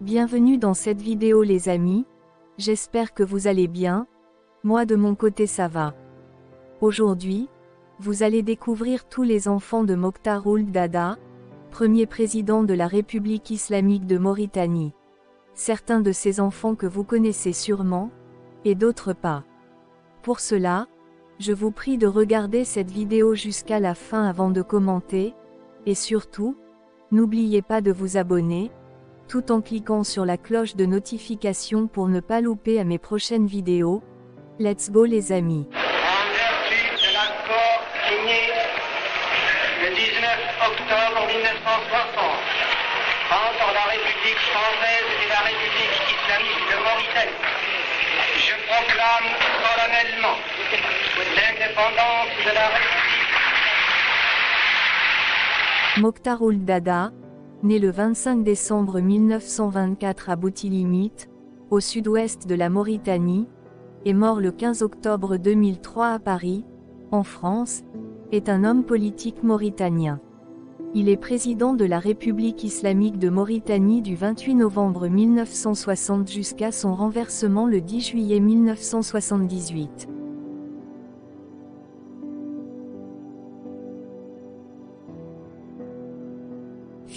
Bienvenue dans cette vidéo les amis, j'espère que vous allez bien, moi de mon côté ça va. Aujourd'hui, vous allez découvrir tous les enfants de Mokhtar Ould Dada, premier président de la République islamique de Mauritanie. Certains de ces enfants que vous connaissez sûrement, et d'autres pas. Pour cela, je vous prie de regarder cette vidéo jusqu'à la fin avant de commenter, et surtout, n'oubliez pas de vous abonner, tout en cliquant sur la cloche de notification pour ne pas louper à mes prochaines vidéos. Let's go les amis. En vertu de l'accord signé le 19 octobre 1960 entre la République française et la République islamique de Mauritanie, je proclame solennellement l'indépendance de la République. Mokhtar Dada, né le 25 décembre 1924 à Boutilimite, au sud-ouest de la Mauritanie, et mort le 15 octobre 2003 à Paris, en France, est un homme politique mauritanien. Il est président de la République islamique de Mauritanie du 28 novembre 1960 jusqu'à son renversement le 10 juillet 1978.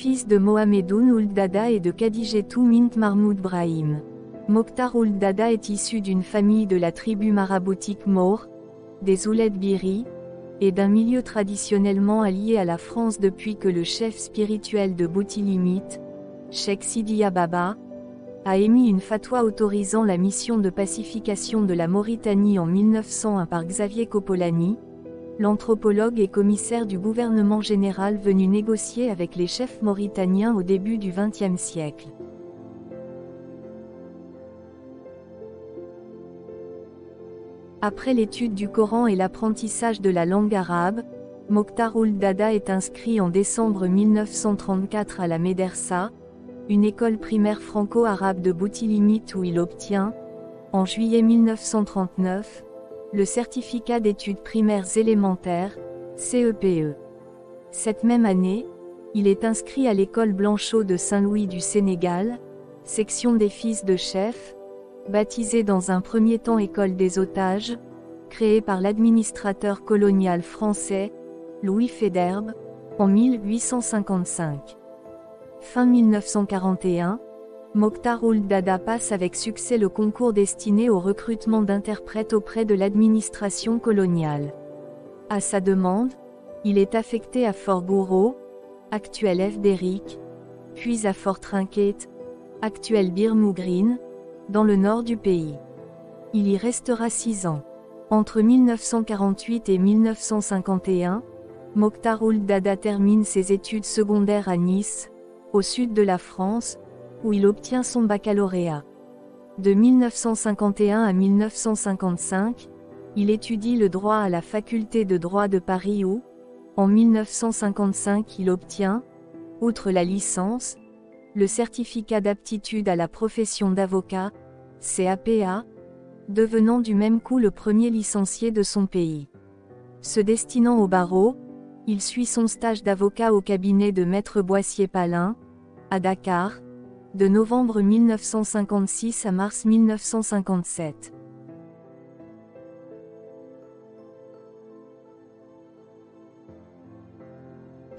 Fils de Mohamedoun Ould Dada et de Khadijetou Mint Mahmoud Brahim. Mokhtar Ould Dada est issu d'une famille de la tribu maraboutique Maure, des Ouled Biri, et d'un milieu traditionnellement allié à la France depuis que le chef spirituel de Boutilimite, Sheikh Sidiya Baba, a émis une fatwa autorisant la mission de pacification de la Mauritanie en 1901 par Xavier Copolani, l'anthropologue et commissaire du gouvernement général venu négocier avec les chefs mauritaniens au début du XXe siècle. Après l'étude du Coran et l'apprentissage de la langue arabe, Mokhtar Ould Dada est inscrit en décembre 1934 à la Médersa, une école primaire franco-arabe de Boutilimite où il obtient, en juillet 1939, le certificat d'études primaires élémentaires, CEPE. Cette même année, il est inscrit à l'école Blanchot de Saint-Louis du Sénégal, section des fils de chef, baptisée dans un premier temps école des otages, créée par l'administrateur colonial français, Louis Féderbe, en 1855. Fin 1941, Mokhtar Dada passe avec succès le concours destiné au recrutement d'interprètes auprès de l'administration coloniale. À sa demande, il est affecté à Fort Bourreau, actuel F. Derrick, puis à Fort Trinquet, actuel Birmougreen, dans le nord du pays. Il y restera six ans. Entre 1948 et 1951, Mokhtar Dada termine ses études secondaires à Nice, au sud de la France, où il obtient son baccalauréat. De 1951 à 1955, il étudie le droit à la faculté de droit de Paris où, en 1955 il obtient, outre la licence, le certificat d'aptitude à la profession d'avocat, CAPA, devenant du même coup le premier licencié de son pays. Se destinant au barreau, il suit son stage d'avocat au cabinet de Maître Boissier-Palin, à Dakar, de novembre 1956 à mars 1957.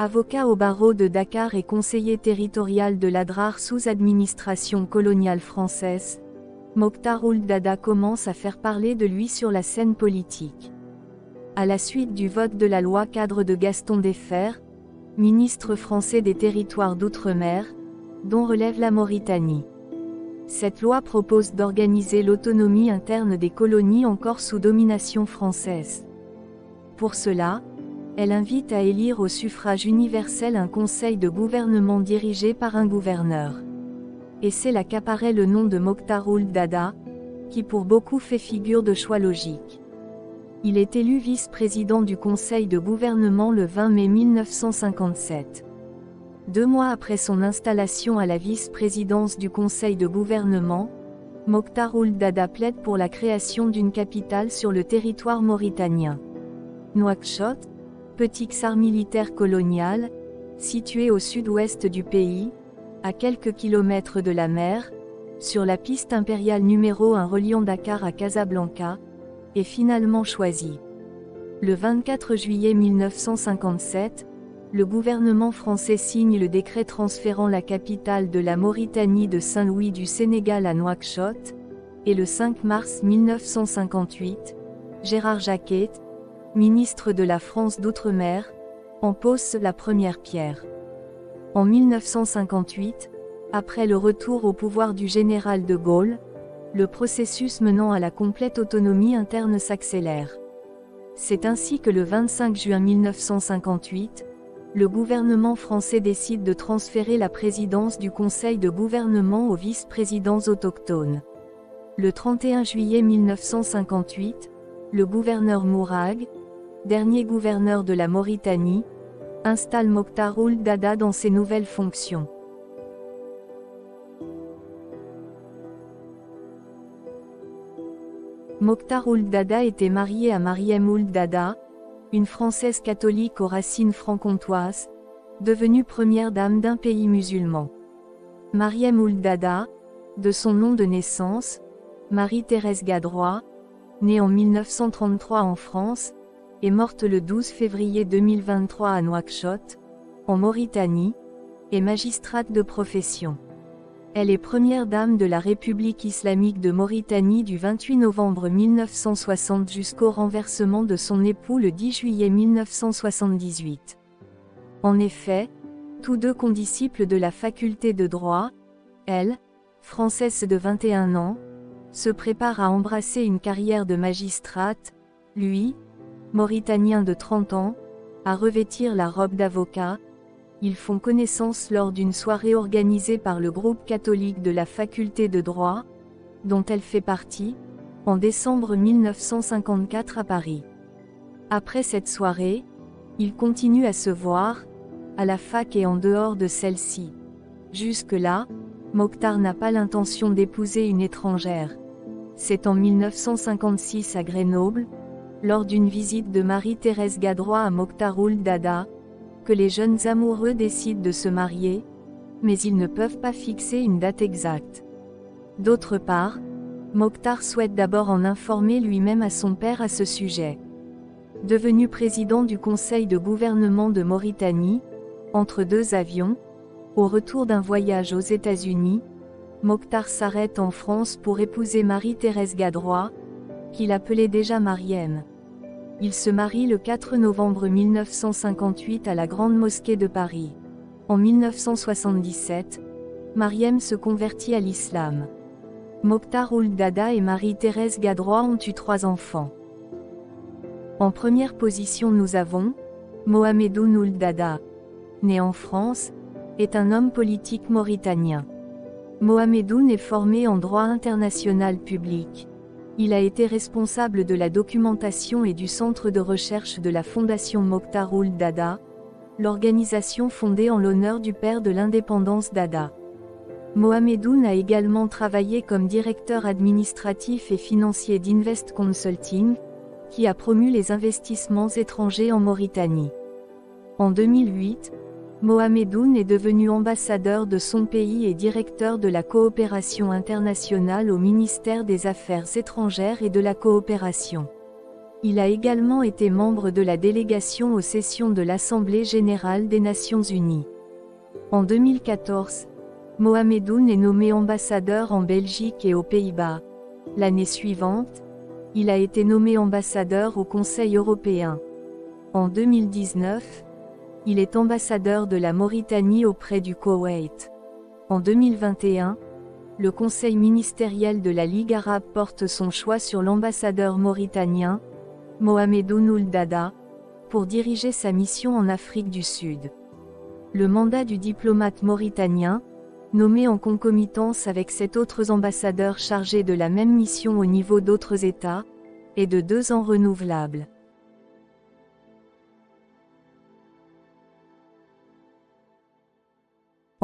Avocat au barreau de Dakar et conseiller territorial de l'Adrar sous administration coloniale française, Mokhtar Ould Dada commence à faire parler de lui sur la scène politique. À la suite du vote de la loi cadre de Gaston Defferre, ministre français des territoires d'outre-mer, dont relève la Mauritanie. Cette loi propose d'organiser l'autonomie interne des colonies encore sous domination française. Pour cela, elle invite à élire au suffrage universel un conseil de gouvernement dirigé par un gouverneur. Et c'est là qu'apparaît le nom de Mokhtar Dada, qui pour beaucoup fait figure de choix logique. Il est élu vice-président du conseil de gouvernement le 20 mai 1957. Deux mois après son installation à la vice-présidence du Conseil de gouvernement, Mokhtar Dada plaide pour la création d'une capitale sur le territoire mauritanien. Nouakchott, petit xar militaire colonial, situé au sud-ouest du pays, à quelques kilomètres de la mer, sur la piste impériale numéro 1 reliant Dakar à Casablanca, est finalement choisie. Le 24 juillet 1957, le gouvernement français signe le décret transférant la capitale de la Mauritanie de Saint-Louis du Sénégal à Nouakchott, et le 5 mars 1958, Gérard Jacquet, ministre de la France d'Outre-mer, en pose la première pierre. En 1958, après le retour au pouvoir du général de Gaulle, le processus menant à la complète autonomie interne s'accélère. C'est ainsi que le 25 juin 1958, le gouvernement français décide de transférer la présidence du Conseil de gouvernement aux vice-présidents autochtones. Le 31 juillet 1958, le gouverneur Mourag, dernier gouverneur de la Mauritanie, installe Mokhtar Ould Dada dans ses nouvelles fonctions. Mokhtar Ould Dada était marié à Mariem Ould Dada, une Française catholique aux racines franc-comtoises, devenue première dame d'un pays musulman. Mariem Ould Dada, de son nom de naissance, Marie-Thérèse Gadrois, née en 1933 en France, est morte le 12 février 2023 à Nouakchott, en Mauritanie, et magistrate de profession. Elle est première dame de la République islamique de Mauritanie du 28 novembre 1960 jusqu'au renversement de son époux le 10 juillet 1978. En effet, tous deux condisciples de la faculté de droit, elle, française de 21 ans, se prépare à embrasser une carrière de magistrate, lui, mauritanien de 30 ans, à revêtir la robe d'avocat, ils font connaissance lors d'une soirée organisée par le groupe catholique de la faculté de droit, dont elle fait partie, en décembre 1954 à Paris. Après cette soirée, ils continuent à se voir, à la fac et en dehors de celle-ci. Jusque-là, Mokhtar n'a pas l'intention d'épouser une étrangère. C'est en 1956 à Grenoble, lors d'une visite de Marie-Thérèse Gadrois à Mokhtaroul Dada, que les jeunes amoureux décident de se marier, mais ils ne peuvent pas fixer une date exacte. D'autre part, Mokhtar souhaite d'abord en informer lui-même à son père à ce sujet. Devenu président du conseil de gouvernement de Mauritanie, entre deux avions, au retour d'un voyage aux États-Unis, Mokhtar s'arrête en France pour épouser Marie-Thérèse Gadrois, qu'il appelait déjà Mariem. Il se marie le 4 novembre 1958 à la Grande Mosquée de Paris. En 1977, Mariem se convertit à l'islam. Mokhtar Ould Dada et Marie-Thérèse Gadrois ont eu trois enfants. En première position nous avons, Mohamedoun Ould Dada, né en France, est un homme politique mauritanien. Mohamedoun est formé en droit international public. Il a été responsable de la documentation et du centre de recherche de la Fondation Mokhtar Ould Dada, l'organisation fondée en l'honneur du père de l'indépendance Dada. Mohamedoun a également travaillé comme directeur administratif et financier d'Invest Consulting, qui a promu les investissements étrangers en Mauritanie. En 2008, Mohamedoun est devenu ambassadeur de son pays et directeur de la coopération internationale au ministère des Affaires étrangères et de la coopération. Il a également été membre de la délégation aux sessions de l'Assemblée générale des Nations unies. En 2014, Mohamedoun est nommé ambassadeur en Belgique et aux Pays-Bas. L'année suivante, il a été nommé ambassadeur au Conseil européen. En 2019, il est ambassadeur de la Mauritanie auprès du Koweït. En 2021, le Conseil ministériel de la Ligue arabe porte son choix sur l'ambassadeur mauritanien, Mohamed Ould Dada, pour diriger sa mission en Afrique du Sud. Le mandat du diplomate mauritanien, nommé en concomitance avec sept autres ambassadeurs chargés de la même mission au niveau d'autres États, est de deux ans renouvelable.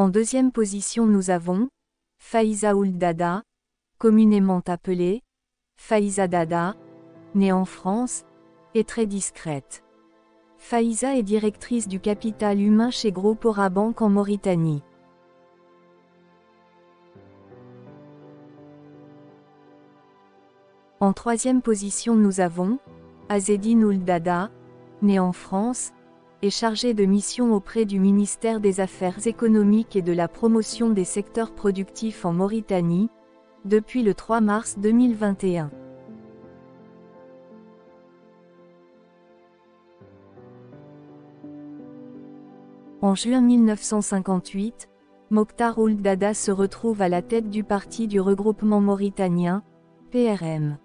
En deuxième position nous avons Faiza Ould Dada, communément appelée Faiza Dada, née en France, est très discrète. Faiza est directrice du capital humain chez Groupe Bank en Mauritanie. En troisième position nous avons Azedine Ouldada, née en France, est chargé de mission auprès du ministère des Affaires économiques et de la promotion des secteurs productifs en Mauritanie, depuis le 3 mars 2021. En juin 1958, Mokhtar Ould Dada se retrouve à la tête du parti du regroupement mauritanien, PRM.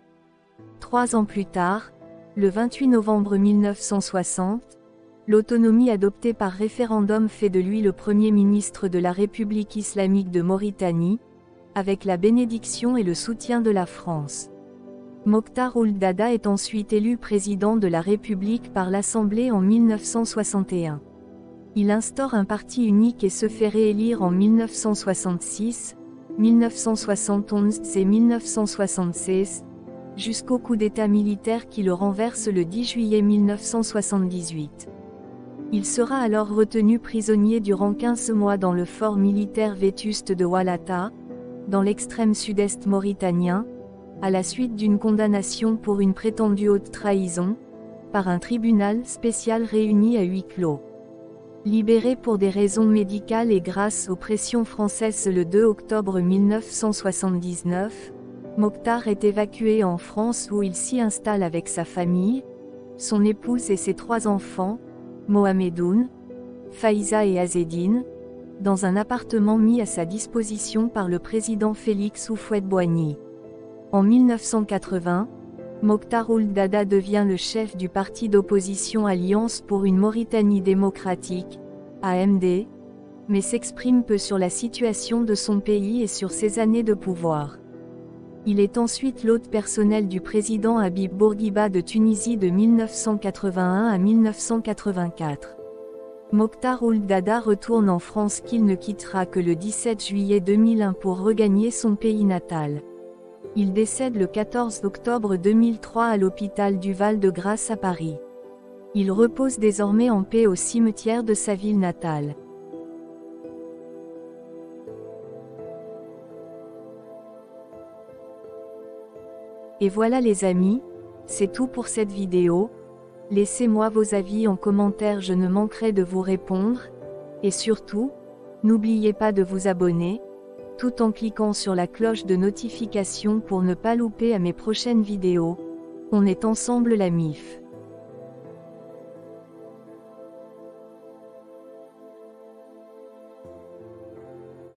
Trois ans plus tard, le 28 novembre 1960, l'autonomie adoptée par référendum fait de lui le premier ministre de la République islamique de Mauritanie, avec la bénédiction et le soutien de la France. Mokhtar Ould Dada est ensuite élu président de la République par l'Assemblée en 1961. Il instaure un parti unique et se fait réélire en 1966, 1971 et 1976, jusqu'au coup d'État militaire qui le renverse le 10 juillet 1978. Il sera alors retenu prisonnier durant 15 mois dans le fort militaire vétuste de Walata, dans l'extrême sud-est mauritanien, à la suite d'une condamnation pour une prétendue haute trahison, par un tribunal spécial réuni à huis clos. Libéré pour des raisons médicales et grâce aux pressions françaises le 2 octobre 1979, Mokhtar est évacué en France où il s'y installe avec sa famille, son épouse et ses trois enfants, Mohamedoun, Faïza et Azedine, dans un appartement mis à sa disposition par le président Félix Houphouët-Boigny. En 1980, Mokhtar Ould Dada devient le chef du parti d'opposition Alliance pour une Mauritanie démocratique, AMD, mais s'exprime peu sur la situation de son pays et sur ses années de pouvoir. Il est ensuite l'hôte personnel du président Habib Bourguiba de Tunisie de 1981 à 1984. Mokhtar Ould Dada retourne en France qu'il ne quittera que le 17 juillet 2001 pour regagner son pays natal. Il décède le 14 octobre 2003 à l'hôpital du Val-de-Grâce à Paris. Il repose désormais en paix au cimetière de sa ville natale. Et voilà les amis, c'est tout pour cette vidéo. Laissez-moi vos avis en commentaire, je ne manquerai de vous répondre. Et surtout, n'oubliez pas de vous abonner, tout en cliquant sur la cloche de notification pour ne pas louper à mes prochaines vidéos. On est ensemble la MIF.